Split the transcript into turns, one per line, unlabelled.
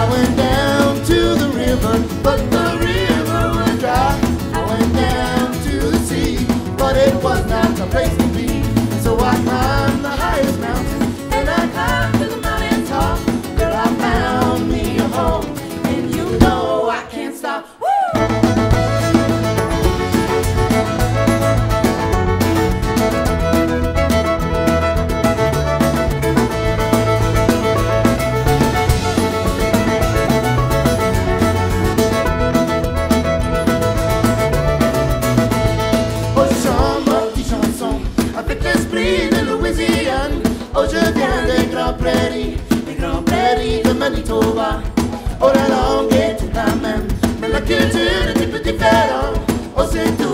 I went down. Grand Prairie, les Grands Prairies de Manitoba. Oh la langue a tout la même, mais la culture est un peu. Oh c'est
tout.